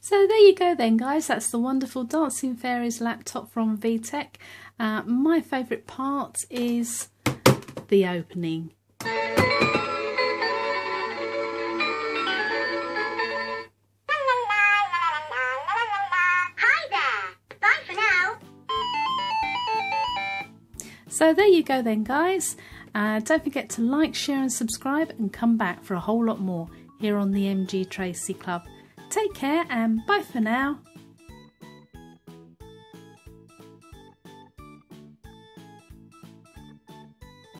So there you go then guys, that's the wonderful Dancing Fairies laptop from VTech. Uh, my favourite part is the opening. Hi there. Bye for now. So there you go then guys. Uh, don't forget to like, share and subscribe and come back for a whole lot more here on the MG Tracey Club. Take care and bye for now.